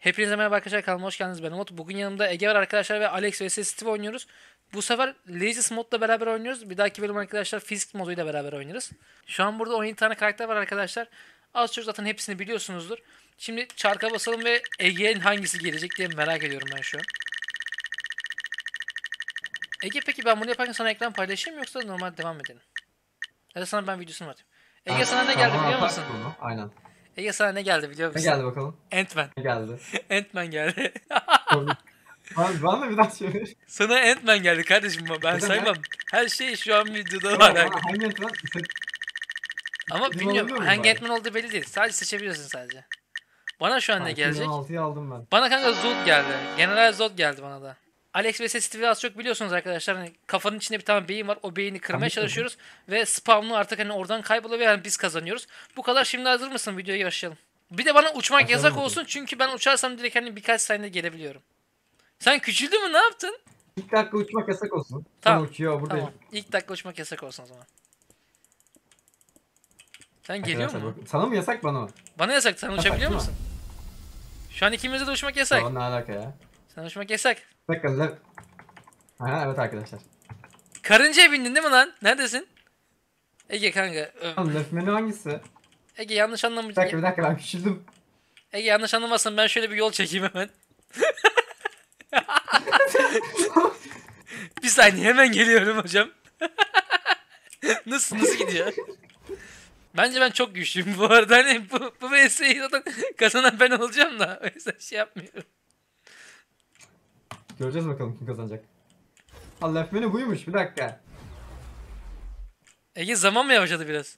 Hepinize merhaba arkadaşlar kanalıma hoş geldiniz ben Umut. Bugün yanımda Ege var arkadaşlar ve Alex vs Steve oynuyoruz. Bu sefer Lazy modla beraber oynuyoruz. Bir dahaki bölüm arkadaşlar Fizik moduyla beraber oynarız. Şu an burada 17 tane karakter var arkadaşlar. Az çok zaten hepsini biliyorsunuzdur. Şimdi çarka basalım ve Ege'nin hangisi gelecek diye merak ediyorum ben şu an. Ege peki ben bunu yaparken sana ekran paylaşayım yoksa normal devam edelim? Ya da sana ben videosunu atayım. Ege sana ne geldi biliyor musun? Aynen. Ege sana ne geldi biliyor Ne musun? geldi bakalım? Ant-Man. Ne geldi? Ant-Man geldi. Abi bana da bir daha çevir. Sana Ant-Man geldi kardeşim ben Neden saymam. Her şey şu an videoda var. hangi yöntem? Ama Bizim bilmiyorum hangi? Ant-Man olduğu belli değil. Sadece seçebiliyorsun sadece. Bana şu an ne gelecek? 2016'yı aldım ben. Bana kanka Zod geldi. General Zod geldi bana da. Alex vs Steve'i az çok biliyorsunuz arkadaşlar. Hani kafanın içinde bir tane beyin var. O beyni kırmaya Anladım. çalışıyoruz. Ve spawn'lu artık hani oradan kayboluyor ve yani biz kazanıyoruz. Bu kadar şimdi hazır mısın? Videoya başlayalım. Bir de bana uçmak yasak bakalım. olsun çünkü ben uçarsam direkt hani birkaç saniyede gelebiliyorum. Sen küçüldün mü ne yaptın? İlk dakika uçmak yasak olsun. Tamam, uçuyor buradayım. Tamam. İlk dakika uçmak yasak olsun o zaman. Sen geliyor mu? Sana mı yasak bana mı? Bana yasak. Sen uçabiliyor musun? Şu an ikimizde de uçmak yasak. Tamam ne alaka ya? Sen uçmak yasak. Bir dakika le... Ha evet arkadaşlar. Karıncaya bindin değil mi lan? Neredesin? Ege kanka. Tamam left menü hangisi? Ege yanlış Bir anlamış. dakika bir dakika ben küçüldüm. Ege yanlış anlamasın ben şöyle bir yol çekeyim hemen. bir saniye hemen geliyorum hocam. nasıl nasıl gidiyor? Bence ben çok güçlüyüm bu arada hani bu, bu mesleği zaten kazanan ben olacağım da o yüzden şey yapmıyorum. Göreceğiz bakalım kim kazanacak. Ha left menü buymuş bir dakika. Ege zaman mı yavaşladı biraz?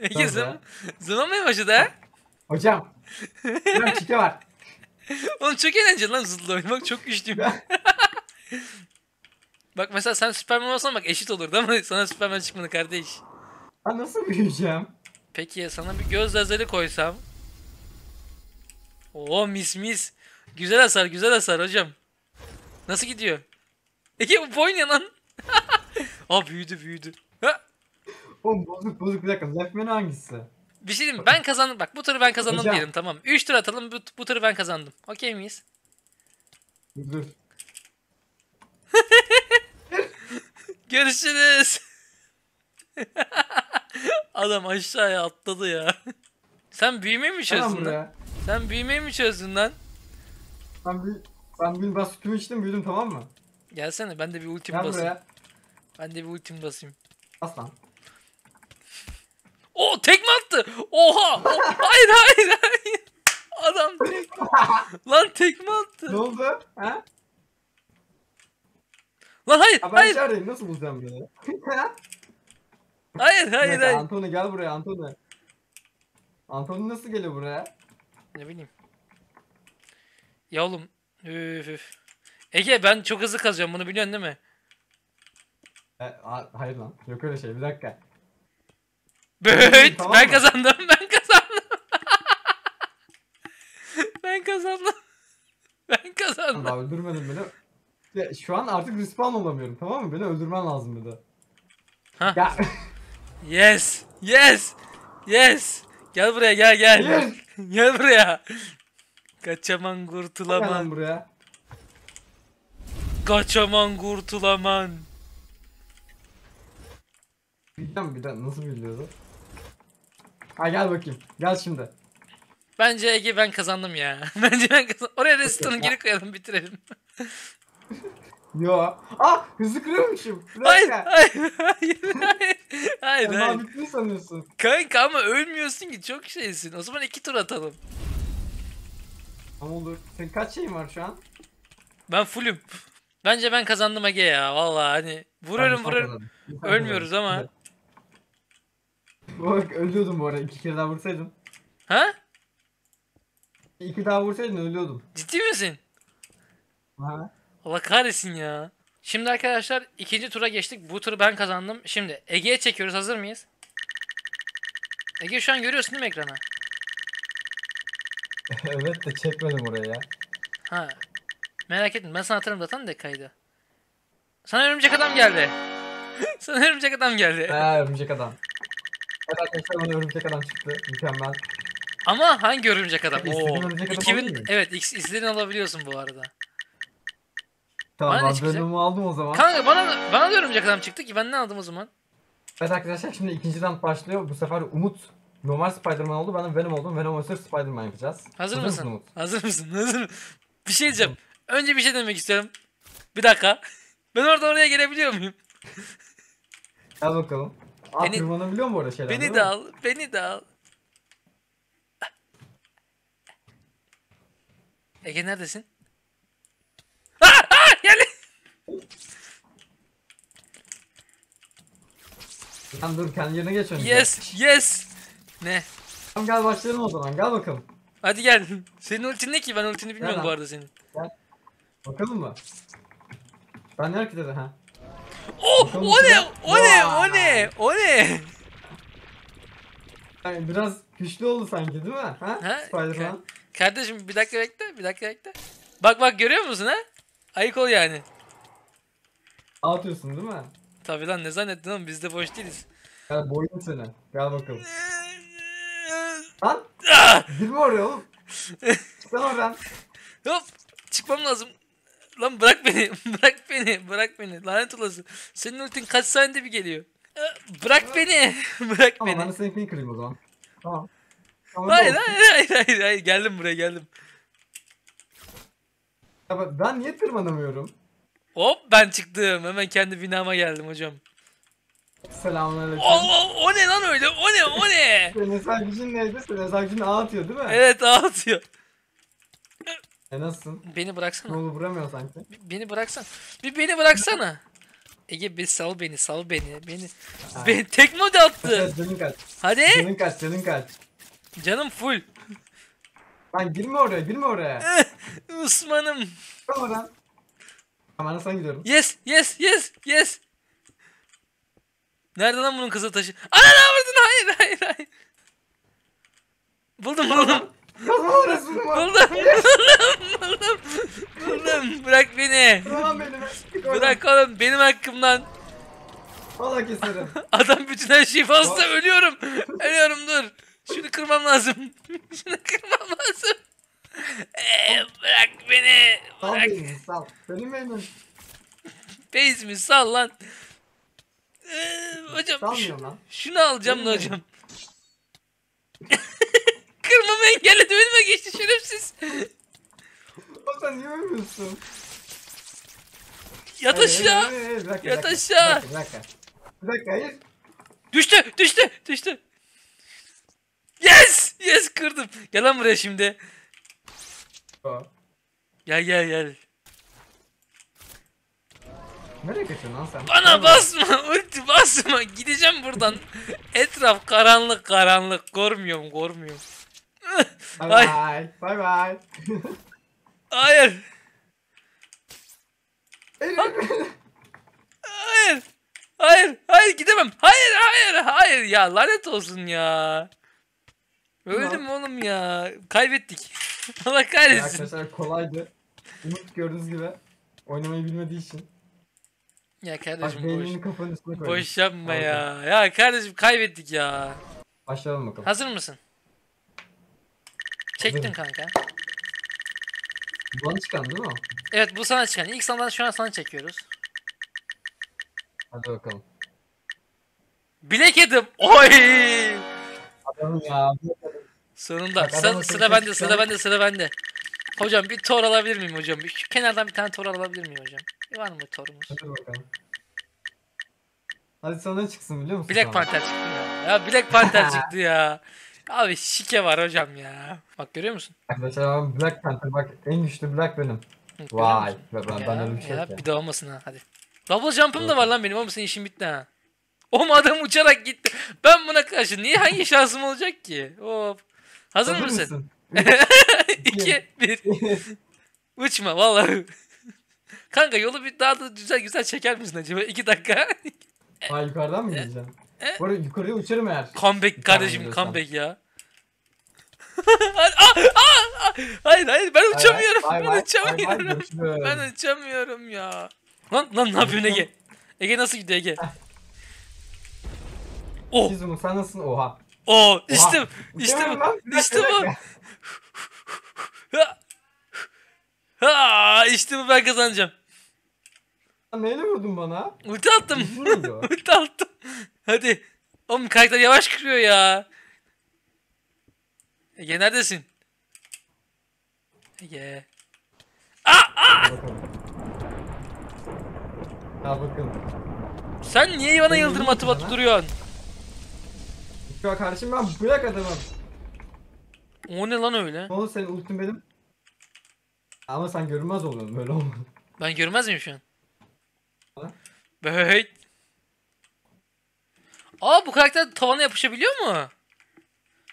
Ege Tamam zaman, zaman mı yavaşladı ha? Hocam. Biraz çike var. Oğlum çok eğlenceli lan zıtla oynamak çok güçlüyüm. bak mesela sen Superman olsan bak eşit olurdu ama sana Superman çıkmadı kardeş. Ha nasıl büyüyeceğim? Peki ya sana bir göz lazeri koysam. Oo mis mis. Güzel hasar güzel hasar hocam. Nasıl gidiyor? Ege bu oynuyor lan. Aa büyüdü büyüdü. Ha, Oğlum bozuk bozuk bir dakika left menü hangisi? bir şey diyeyim? Ben kazandım. Bak bu turu ben kazandım Hocam. diyelim tamam. 3 tur atalım bu, bu turu ben kazandım. Okey miyiz? Dur dur. Görüşürüz. Adam aşağıya atladı ya. Sen büyümeyi mi çözdün lan? Sen büyümeyi mi çözdün lan? Ben bir ben bir bas sütümü içtim büyüdüm tamam mı? Gelsene ben de bir ultim Gel basayım. buraya. Ben de bir ultim basayım. Bas lan. O tekme attı. Oha! O- hayır hayır hayır. Adam tek... Lan tekme Ne attı. oldu? Ha? Lan hayır Ha ben hayır içerideyim nasıl bulacağım beni? hayır hayır hayır. Antony gel buraya Antony. Antony nasıl geliyor buraya? Ne bileyim. Ya oğlum. Üf, üf. Ege ben çok hızlı kazıyorum bunu biliyorsun değil mi? E, ha- hayır lan. Yok öyle şey. Bir dakika. Böğüt. Tamam ben mı? kazandım. Ben kazandım. ben kazandım. Ben kazandım. Daha öldürmedin beni. Ya, şu an artık respawn olamıyorum tamam mı? Beni öldürmen lazım bir de. Ha. Ya. Yes. Yes. Yes. Gel buraya gel gel. Yes. gel buraya. Kaçaman kurtulaman. buraya. Kaçaman kurtulaman. Bileceğim bir de nasıl biliyordu? Ha gel bakayım. Gel şimdi. Bence Ege ben kazandım ya. Bence ben kazandım. Oraya resistanı geri koyalım bitirelim. Yo. Ah hızlı kırıyormuşum. Bir Hayır dakika. hayır hayır hayır. Hayır Sen daha hayır. bitti sanıyorsun. Kanka ama ölmüyorsun ki çok şeysin. O zaman iki tur atalım. Ama olur. Senin kaç şeyin var şu an? Ben fullüm. Bence ben kazandım Ege ya. Vallahi hani kazandım. Sen Ölmüyoruz ama. Bak ölüyordum bu arada. İki kere daha vursaydın. Ha? İki daha vursaydın ölüyordum. Ciddi misin? Ha. Allah kahretsin ya. Şimdi arkadaşlar ikinci tura geçtik. Bu turu ben kazandım. Şimdi Ege'ye çekiyoruz. Hazır mıyız? Ege şu an görüyorsun değil mi ekrana? evet de çekmedim oraya. Ha. Merak etme ben sana atarım zaten de kaydı. Sana örümcek adam geldi. sana örümcek adam geldi. Ha örümcek adam. Evet arkadaşlar bana örümcek adam çıktı. Mükemmel. Ama hangi örümcek adam? İstediğin Oo. örümcek adam 2000 alabilir miyim? evet x- istediğini alabiliyorsun bu arada. Tamam Bana ben bölümümü aldım o zaman. Kanka bana bana da örümcek adam çıktı ki ben ne aldım o zaman? Evet arkadaşlar şimdi ikinci round başlıyor. Bu sefer Umut normal Spider-Man oldu. Ben de Venom oldum. Venom olsa Spider-Man yapacağız. Hazır mısın mısın? Umut? Hazır mısın? Hazır mısın? Bir şey diyeceğim. Önce bir şey demek istiyorum. Bir dakika. Ben orada oraya gelebiliyor muyum? Gel bakalım. Aa Beni- tırmanabiliyor mu orada şeyler? Beni de al. Beni de al. Ege neredesin? Ah! Ah! Geldi. Lan dur kendi yerine geç önce. Yes. Yes. Ne? Tamam gel başlayalım o zaman. Gel bakalım. Hadi gel. Senin ultin ne ki? Ben ultini bilmiyorum Gel bu arada senin. Bakalım mı? Ben ne hareket ha? Oh! Bakalım O ne? O ne? O ne? O ne? Yani biraz güçlü oldu sanki değil mi? Ha? Ha? Spider-Man. Kardeşim bir dakika bekle. Bir dakika bekle. Bak bak görüyor musun ha? Ayık ol yani. Atıyorsun değil mi? Tabii lan ne zannettin oğlum biz de boş değiliz. Gel boyun seni. Gel bakalım. Lan Ah! girme oraya oğlum. Çık lan oradan. Hop çıkmam lazım. Lan bırak beni. Bırak beni. Bırak beni. Lanet olası. Senin ultin kaç saniyede bir geliyor. Ah, Bırak beni. Bırak Tamam ben beni. de seninkini kırayım o zaman. Tamam. Tamam Hayır hayır hayır hayır hayır. Geldim buraya geldim. Ya ben- Ben niye tırmanamıyorum? Hop ben çıktım. Hemen kendi binama geldim hocam. Selamünaleyküm. Allah o ne lan öyle? O ne? O ne? Senin özel gücün neydi? Senin özel gücün ağ atıyor değil mi? Evet ağlatıyor. E nasılsın? Beni Ne bıraksana. oldu vuramıyor sanki. Beni bıraksan. Bir beni bıraksana. Ege bir sal beni, sal beni. Beni Ha. beni tekme de attı. Canın kaç. Hadi. Canın kaç, canın kaç. Canım full. Lan girme oraya, girme oraya. Osman'ım. Oradan. Tamam sana gidiyorum. Yes, yes, yes, yes. Nerede lan bunun kızıl taşı? Ana ne yapırdın? Hayır, hayır, hayır. Buldum, buldum. Kazma var. Buldum, buldum, buldum. Buldum. Bırak beni. Tamam beni. Çık oradan. Bırak oğlum benim hakkımdan. Valla keserim. Adam bütün her şeyi fazla ölüyorum. Ölüyorum dur. Şunu kırmam lazım. Şunu kırmam lazım. Ee, bırak beni. Sal beni, sal. Benim benim. Base mi sal lan. Hocam Salmıyorum lan. şunu alacağım da hocam. Kırmamı engelledi önüme geçti şerefsiz. O sen niye ölmüyorsun? Yat Hayır, aşağı. hayır, hayır, bir dakika, bir Yat dakika, aşağı. Bir dakika, bir dakika. Hayır. Düştü düştü düştü. Yes yes kırdım. Gel lan buraya şimdi. Gel gel gel. Nereye kaçıyorsun lan sen? Bana basma ulti basma gideceğim buradan. Etraf karanlık karanlık görmüyorum görmüyorum. Bye Ay. bye. Bye bye. Hayır Hayır, hayır hayır gidemem. Hayır hayır hayır ya lanet olsun ya. Öldüm oğlum ya. Kaybettik. Allah kahretsin. Arkadaşlar kolaydı. Umut gördüğünüz gibi oynamayı bilmediği için. Ya Bak kardeşim boş. beynini kafanın üstüne koydum. Boş yapma ya. Ya kardeşim kaybettik ya. Başlayalım bakalım. Hazır mısın? Çektin Hazırım. kanka. Bana çıkan değil mi o? Evet bu sana çıkan. İlk sana şu an sana çekiyoruz. Hadi bakalım. Bilek yedim. Oy! Adamım ya. Sonunda. Bak, Sıra, adamın sıra bende, sıra bende, sıra bende. Hocam bir tor alabilir miyim hocam? Şu kenardan bir tane tor alabilir miyim hocam? Var mı torumuz? Hadi bakalım. Hadi sana çıksın biliyor musun? Black? Panther çıktı ya. Ya Black Panther çıktı ya. Abi şike var hocam ya. Bak görüyor musun? Ben Black Panther bak en güçlü Black benim. Görüyor Vay. Ben, ben, ben öyle bir şey ya bir daha olmasın ha hadi. Double jump'ım da var lan benim ama senin işin bitti ha. Oğlum adam uçarak gitti. Ben buna karşı niye hangi şansım olacak ki? Hop. Hazır, mısın? 2 1 Uçma vallahi. Kanka yolu bir daha da güzel güzel çeker misin acaba? 2 dakika. Ha yukarıdan mı gideceğim? Bu arada yukarıya uçarım eğer. comeback kardeşim gidiyorsan. comeback ya. Aa, aa, aa! hayır hayır ben uçamıyorum. Bay ben bay, uçamıyorum. görüşürüz. Ben uçamıyorum ya. Lan lan ne yapıyorsun Ege? Ege nasıl gidiyor Ege? Oh sen nasılsın? Oha. Oo işte Oha, işte bu. İşte bu. dakika. Ha. Ha, işte bu ben kazanacağım. Neyle vurdun bana? Ulti attım. Ulti attım. Hadi. Oğlum karakter yavaş kırıyor ya. Ege neredesin? Ege. Bakalım. Ya bakın. Sen niye bana yıldırım atıp atıp duruyorsun? Şu an kardeşim ben bırak adamım. O ne lan öyle? Ne oldu senin ultin benim? Ama sen görünmez oluyorsun böyle olmadı. Ben görmez miyim şu an? Ha? Bey. Aa bu karakter tavana yapışabiliyor mu?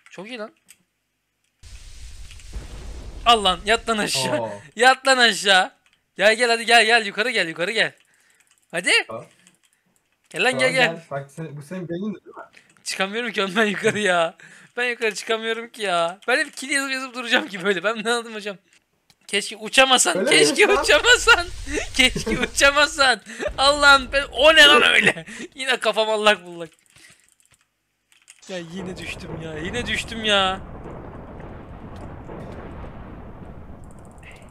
Çok iyi lan. Al lan yat lan aşağı. Oo. Yat lan aşağı. Gel gel hadi gel gel yukarı gel yukarı gel. Hadi. Tamam. Gel lan gel gel. Bak sen, bu senin beynin de değil mi? Çıkamıyorum ki ondan yukarı ya. Ben yukarı çıkamıyorum ki ya. Ben hep kill yazıp yazıp duracağım ki böyle. Ben ne aldım hocam? Keşke uçamasan. Öyle keşke uçamasan. keşke uçamasan. Allah'ım ben o ne lan öyle? yine kafam allak bullak. Ya yine düştüm ya. Yine düştüm ya.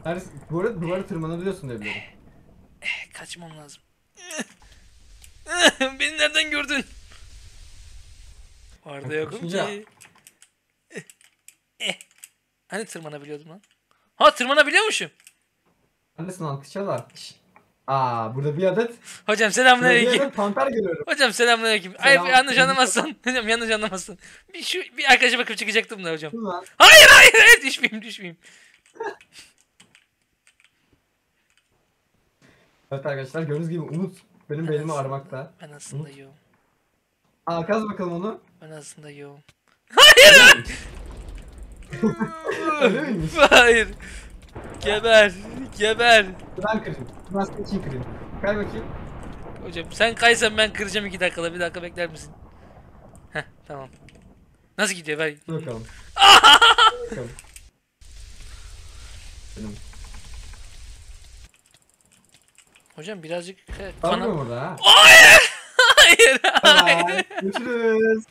Her, bu arada duvara tırmanabiliyorsun diye biliyorum. Kaçmam lazım. Beni nereden gördün? Orada yokum ki. Eh. Hani tırmanabiliyordum lan? Ha tırmanabiliyormuşum. Neredesin alkışçalar? Aa burada bir adet, Hocam bir selamünaleyküm. adet panter görüyorum. Hocam selamünaleyküm. Hayır Selam. yanlış anlamazsan. Hocam yanlış anlamazsan. Bir şu bir arkadaşa bakıp çıkacaktım da hocam. Hayır hayır hayır düşmeyeyim düşmeyeyim. Evet arkadaşlar gördüğünüz gibi Umut benim beynimi aramakta. Ben aslında yoğum. Aa kaz bakalım onu. Ben aslında yoğum. Öyle miymiş? Hayır. Geber. Geber. Ben kırayım. Ben senin için kırayım. Kay bakayım. Hocam sen kaysan ben kıracağım iki dakikada. Bir dakika bekler misin? Heh tamam. Nasıl gidiyor ver. Dur bakalım. bakalım. Benim. Hocam birazcık Tanrım kana... orada ha. Hayır. Hayır. Hayır. Bye. Görüşürüz.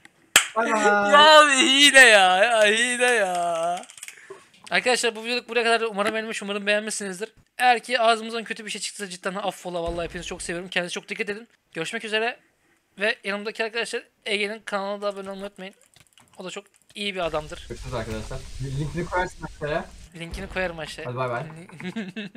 Ya bir hile ya. Ya hile ya. Arkadaşlar bu videoluk buraya kadar umarım beğenmiş umarım beğenmişsinizdir. Eğer ki ağzımızdan kötü bir şey çıktıysa cidden affola vallahi hepinizi çok seviyorum. Kendinize çok dikkat edin. Görüşmek üzere. Ve yanımdaki arkadaşlar Ege'nin kanalına da abone olmayı unutmayın. O da çok iyi bir adamdır. Görüşürüz arkadaşlar. Linkini koyarsın aşağıya. Linkini koyarım aşağıya. Hadi bay bay.